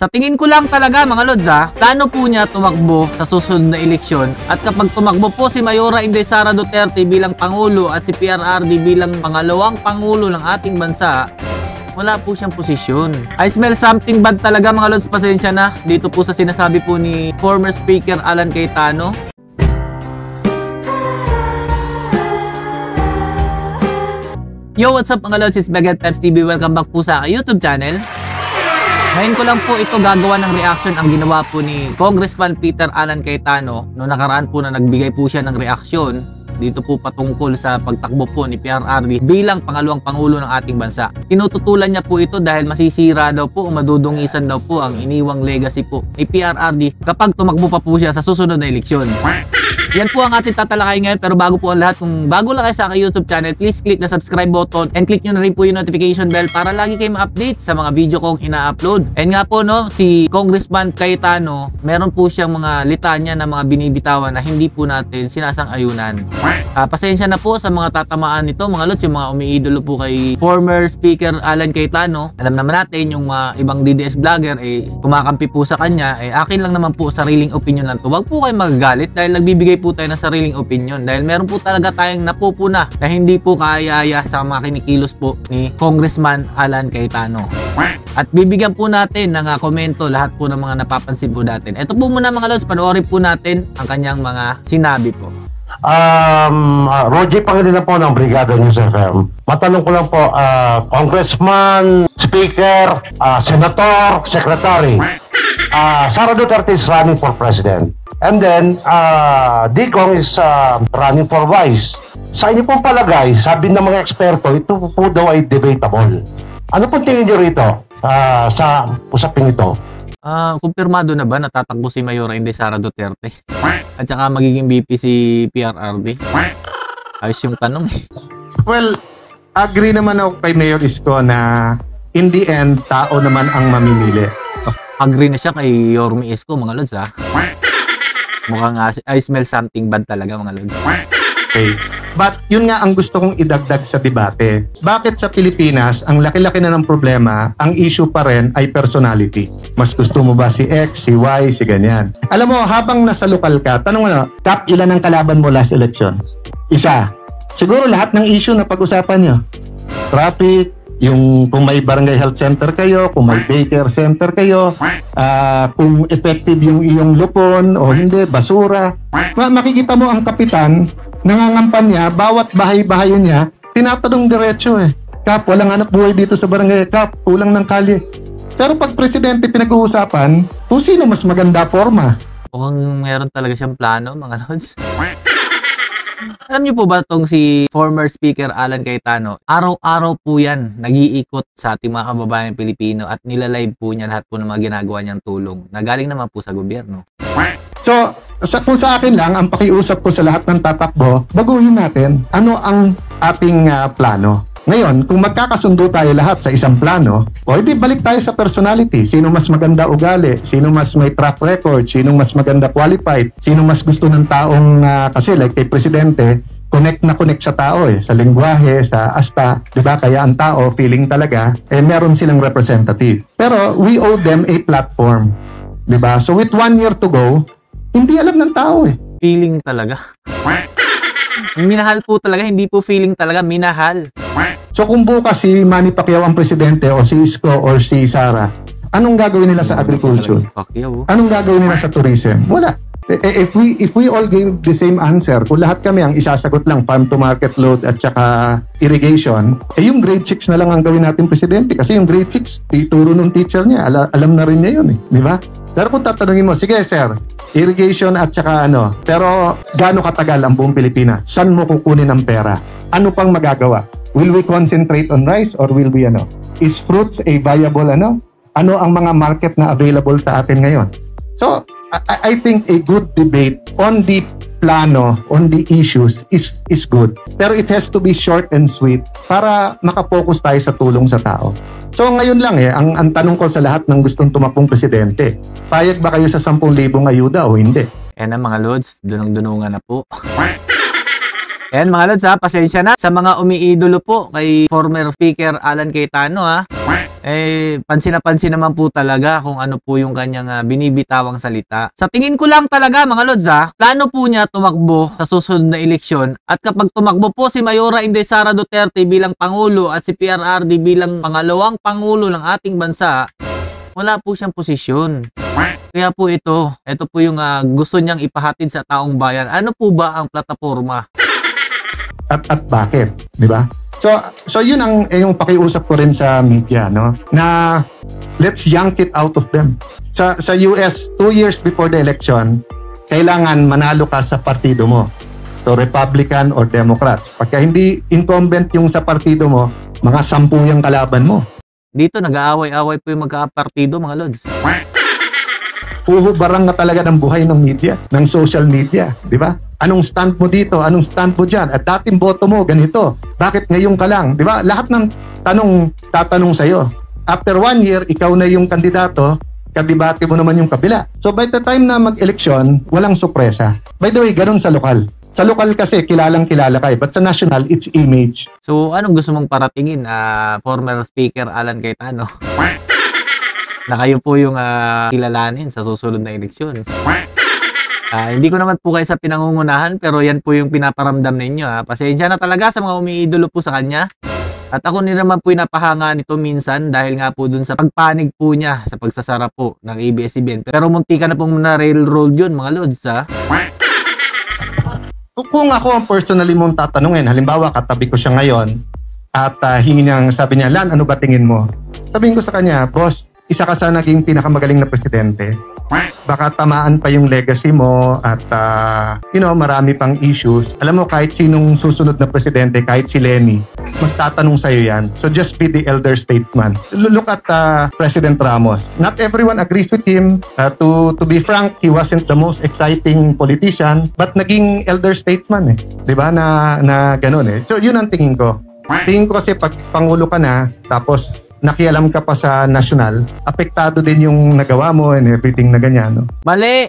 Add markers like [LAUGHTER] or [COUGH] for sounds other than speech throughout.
Sa tingin ko lang talaga mga lods ha, plano po niya tumakbo sa susunod na eleksyon at kapag tumakbo po si Mayora Inday Sara Duterte bilang Pangulo at si PRRD bilang pangalawang Pangulo ng ating bansa, wala po siyang posisyon. I smell something bad talaga mga lods, pasensya na. Dito po sa sinasabi po ni former Speaker Alan Cayetano. Yo, what's up mga lods? It's Bagat Peps TV. Welcome back po sa YouTube channel. Ngayon ko lang po ito gagawa ng reaction ang ginawa po ni Congressman Peter Alan Cayetano no nakaraan po na nagbigay po siya ng reaksyon dito po patungkol sa pagtakbo po ni PRRD bilang pangalawang pangulo ng ating bansa. Tinututulan niya po ito dahil masisira daw po o madudungisan daw po ang iniwang legacy po ni PRRD kapag tumakbo pa po siya sa susunod na eleksyon. Yan po ang ating tatalakay ngayon pero bago po ang lahat, kung bago lang kayo sa aking YouTube channel, please click the subscribe button and click nyo na rin po yung notification bell para lagi kayo ma-update sa mga video kong ina-upload. And nga po no, si Congressman Cayetano, meron po siyang mga litanya na mga binibitawan na hindi po natin sinasang-ayunan. Uh, pasensya na po sa mga tatamaan nito mga lods, yung mga umiidolo po kay former Speaker Alan Cayetano. Alam naman natin yung mga ibang DDS vlogger eh kumakampi po sa kanya, eh akin lang naman po sariling opinion lang to. Huwag po kayo magagalit dahil nagbibigay po tayo ng sariling opinion dahil meron po talaga tayong napupuna na hindi po kayaya sa mga kinikilos po ni Congressman Alan Cayetano. At bibigyan po natin ng uh, komento lahat po ng mga napapansin po natin. Ito po muna mga lods, panoorin po natin ang kanyang mga sinabi po. Um, uh, Roger Pangilinan po ng Brigada News FM. Matanong ko lang po, uh, Congressman, Speaker, uh, Senator, Secretary, uh, Sara Duterte is running for President. And then, uh, Dicong is uh, running for Vice. Sa inyo pong palagay, sabi ng mga eksperto, ito po daw ay debatable. Ano pong tingin nyo rito uh, sa usaping ito? Ah, kumpirmado na ba natatakbo si Mayora Inday Sara Duterte? At saka magiging BP si PRRD? Ayos yung tanong eh. Well, agree naman ako kay Mayor Isko na in the end, tao naman ang mamimili. Agree na siya kay Yormi Isko mga lods ha. [LAUGHS] Mukhang nga, I smell something bad talaga mga lods. Okay. But yun nga ang gusto kong idagdag sa debate. Bakit sa Pilipinas, ang laki-laki na ng problema, ang issue pa rin ay personality. Mas gusto mo ba si X, si Y, si ganyan. Alam mo, habang nasa lokal ka, tanong mo na, top ilan ang kalaban mo last election? Isa. Siguro lahat ng issue na pag-usapan nyo. Traffic, yung kung may barangay health center kayo, kung may daycare center kayo, uh, kung effective yung iyong lupon o hindi, basura. Ma- makikita mo ang kapitan, nangangampanya, bawat bahay-bahay niya, tinatanong diretso eh. Kap, walang anak buhay dito sa barangay. Kap, kulang ng kalye. Pero pag presidente pinag-uusapan, kung sino mas maganda forma. Mukhang meron talaga siyang plano mga lods. Alam niyo po ba tong si former speaker Alan Cayetano? Araw-araw po yan nag-iikot sa ating mga kababayan Pilipino at nilalive po niya lahat po ng mga ginagawa niyang tulong. Nagaling naman po sa gobyerno. So, sa, kung sa akin lang, ang pakiusap ko sa lahat ng tatakbo, baguhin natin ano ang ating uh, plano. Ngayon, kung magkakasundo tayo lahat sa isang plano, o hindi balik tayo sa personality. Sino mas maganda ugali? Sino mas may track record? Sino mas maganda qualified? Sino mas gusto ng taong, uh, kasi like kay Presidente, connect na connect sa tao eh, sa lingwahe, sa asta, 'di ba? Kaya ang tao feeling talaga eh meron silang representative. Pero we owe them a platform, 'di ba? So with one year to go, hindi alam ng tao eh. Feeling talaga. minahal po talaga, hindi po feeling talaga, minahal. So kung bukas si Manny Pacquiao ang presidente o si Isko or si Sara, anong gagawin nila sa agriculture? Anong gagawin nila sa tourism? Wala. Eh, eh, If we if we all gave the same answer, kung lahat kami ang isasagot lang farm to market load at saka irrigation, eh yung grade 6 na lang ang gawin natin presidente kasi yung grade 6 ituro nung teacher niya, ala, alam na rin niya yun eh, di ba? Pero kung tatanungin mo, sige sir, irrigation at saka ano, pero gaano katagal ang buong Pilipinas? Saan mo kukunin ang pera? Ano pang magagawa? Will we concentrate on rice or will we ano? Is fruits a viable ano? Ano ang mga market na available sa atin ngayon? So, I, I think a good debate on the plano, on the issues is is good. Pero it has to be short and sweet para makapokus tayo sa tulong sa tao. So ngayon lang eh, ang, ang tanong ko sa lahat ng gustong tumakbong presidente, payag ba kayo sa 10,000 ayuda o hindi? Yan ang mga lods, dunong-dunungan na po. [LAUGHS] Ayan mga lods ha, pasensya na sa mga umiidolo po kay former speaker Alan Cayetano ha. Eh, pansin na pansin naman po talaga kung ano po yung kanyang ah, binibitawang salita. Sa tingin ko lang talaga mga lods ha, plano po niya tumakbo sa susunod na eleksyon at kapag tumakbo po si Mayora Inday Sara Duterte bilang Pangulo at si PRRD bilang pangalawang Pangulo ng ating bansa, wala po siyang posisyon. Kaya po ito, ito po yung ah, gusto niyang ipahatid sa taong bayan. Ano po ba ang plataforma? At at bakit, 'di ba? So so yun ang eh, yung pakiusap ko rin sa media, no? Na let's yank it out of them. Sa sa US, two years before the election, kailangan manalo ka sa partido mo. So Republican or Democrat. Pagka hindi incumbent yung sa partido mo, mga sampu yung kalaban mo. Dito nag-aaway-away po yung magkakapartido mga lods. Uhubarang na talaga ng buhay ng media, ng social media, di ba? Anong stand mo dito? Anong stand mo dyan? At dating boto mo, ganito. Bakit ngayon ka lang? Di ba? Lahat ng tanong, tatanong sa'yo. After one year, ikaw na yung kandidato, kadibate mo naman yung kabila. So by the time na mag-eleksyon, walang sorpresa. By the way, ganun sa lokal. Sa lokal kasi, kilalang kilala ka eh. But sa national, it's image. So, anong gusto mong paratingin, ah, former speaker Alan Cayetano? [LAUGHS] na kayo po yung ah, kilalanin sa susunod na eleksyon. Ah, hindi ko naman po kayo sa pinangungunahan pero yan po yung pinaparamdam ninyo. Ha. Pasensya na talaga sa mga umiidolo po sa kanya. At ako din naman po napahanga nito minsan dahil nga po dun sa pagpanig po niya sa pagsasara po ng ABS-CBN. Pero munti ka na pong na-railroad yun mga lods ha. Kung- Kung ako ang personally mong tatanungin, halimbawa katabi ko siya ngayon at uh, hingi niyang sabi niya, Lan, ano ba tingin mo? Sabihin ko sa kanya, boss, isa ka sa naging pinakamagaling na presidente. Baka tamaan pa yung legacy mo at uh, you know, marami pang issues. Alam mo, kahit sinong susunod na presidente, kahit si Lenny, magtatanong sa'yo yan. So just be the elder statesman. Look at uh, President Ramos. Not everyone agrees with him. Uh, to, to be frank, he wasn't the most exciting politician, but naging elder statesman eh. Ba? Na, na ganun eh. So yun ang tingin ko. Tingin ko kasi pag pangulo ka na, tapos nakialam ka pa sa national, apektado din yung nagawa mo and everything na ganyan. No? Mali!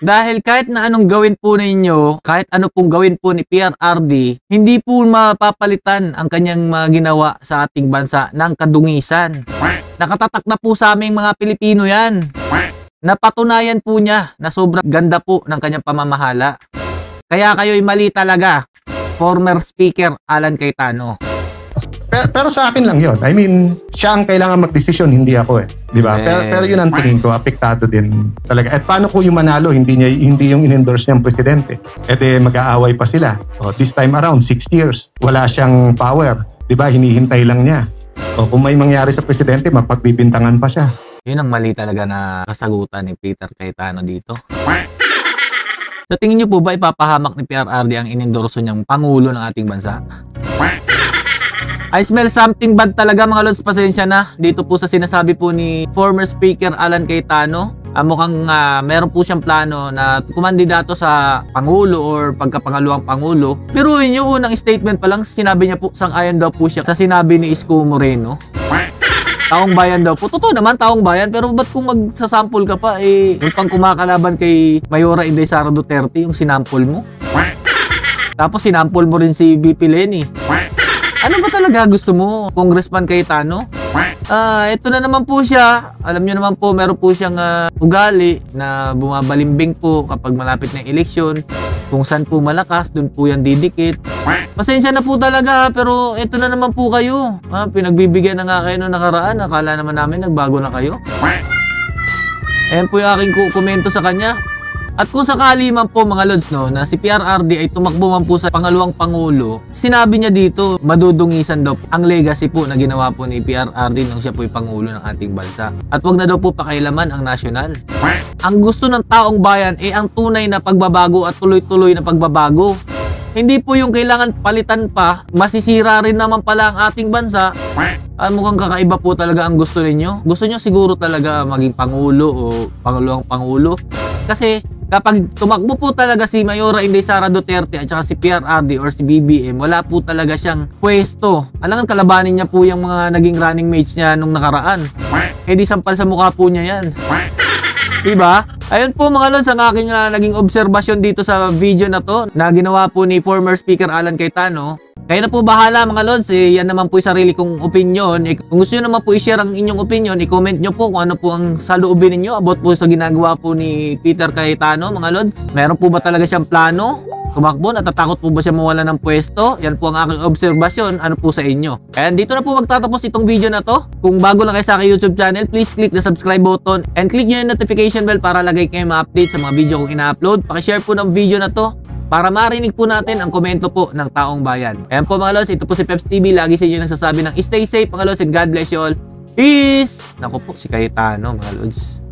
Dahil kahit na anong gawin po ninyo, kahit ano pong gawin po ni PRRD, hindi po mapapalitan ang kanyang mga ginawa sa ating bansa ng kadungisan. Nakatatak na po sa aming mga Pilipino yan. Napatunayan po niya na sobrang ganda po ng kanyang pamamahala. Kaya kayo'y mali talaga, former speaker Alan Cayetano. Pero, pero sa akin lang yon. I mean, siya ang kailangan magdesisyon, hindi ako eh. Di ba? Pero, pero yun ang tingin ko, apektado din talaga. At paano ko yung manalo, hindi, niya, hindi yung in-endorse niyang presidente? E de mag-aaway pa sila. O, this time around, six years. Wala siyang power. Di ba? Hinihintay lang niya. O kung may mangyari sa presidente, mapagbibintangan pa siya. Yun ang mali talaga na kasagutan ni Peter Cayetano dito. Sa tingin niyo po ba ipapahamak ni PRRD ang inendorso niyang Pangulo ng ating bansa? I smell something bad talaga mga lods, pasensya na. Dito po sa sinasabi po ni former speaker Alan Cayetano. Ah, mukhang ah, meron po siyang plano na kumandidato sa Pangulo or pagkapangalawang Pangulo. Pero yun yung unang statement pa lang, sinabi niya po, sang-ayon daw po siya sa sinabi ni Isko Moreno. Taong bayan daw po. Totoo naman, taong bayan. Pero ba't kung magsasample ka pa, eh, pang kumakalaban kay Mayora Inday Sara Duterte, yung sinample mo? Tapos sinample mo rin si BP Lenny. Ano ba talaga gusto mo, Congressman Cayetano? Ah, ito na naman po siya. Alam niyo naman po, meron po siyang ah, ugali na bumabalimbing po kapag malapit na eleksyon. Kung saan po malakas, dun po yan didikit. Pasensya na po talaga, pero ito na naman po kayo. Ah, pinagbibigyan na nga kayo noong nakaraan. Akala naman namin nagbago na kayo. Ayan po yung aking komento sa kanya. At kung sakali man po mga lods no, na si PRRD ay tumakbo man po sa pangalawang pangulo, sinabi niya dito, madudungisan daw ang legacy po na ginawa po ni PRRD nung siya po yung pangulo ng ating bansa. At wag na daw po pakailaman ang national. Ang gusto ng taong bayan ay ang tunay na pagbabago at tuloy-tuloy na pagbabago. Hindi po yung kailangan palitan pa, masisira rin naman pala ang ating bansa. Ah, mukhang kakaiba po talaga ang gusto ninyo. Gusto nyo siguro talaga maging pangulo o pangalawang pangulo. Kasi kapag tumakbo po talaga si Mayora Inday Sara Duterte at saka si PRRD or si BBM, wala po talaga siyang pwesto. Alangan kalabanin niya po yung mga naging running mates niya nung nakaraan. Eh di sampal sa mukha po niya yan. Diba? Ayun po mga lods, ang aking ah, naging obserbasyon dito sa video na to na ginawa po ni former Speaker Alan Cayetano. Kayo na po bahala mga lods, eh, yan naman po yung sarili kong opinion. Eh, kung gusto nyo naman po i-share ang inyong opinion, i-comment nyo po kung ano po ang saloobin ninyo about po sa ginagawa po ni Peter Cayetano mga lods. Meron po ba talaga siyang plano? Tumakbo, natatakot po ba siya mawala ng pwesto? Yan po ang aking obserbasyon. Ano po sa inyo? Kaya dito na po magtatapos itong video na to. Kung bago lang kayo sa aking YouTube channel, please click the subscribe button and click nyo yung notification bell para lagay kayo ma-update sa mga video kong ina-upload. Pakishare po ng video na to para marinig po natin ang komento po ng taong bayan. Ayan po mga lods, ito po si Peps TV. Lagi sa inyo nagsasabi ng stay safe mga lods and God bless you all. Peace! Naku po, si Cayetano mga lods.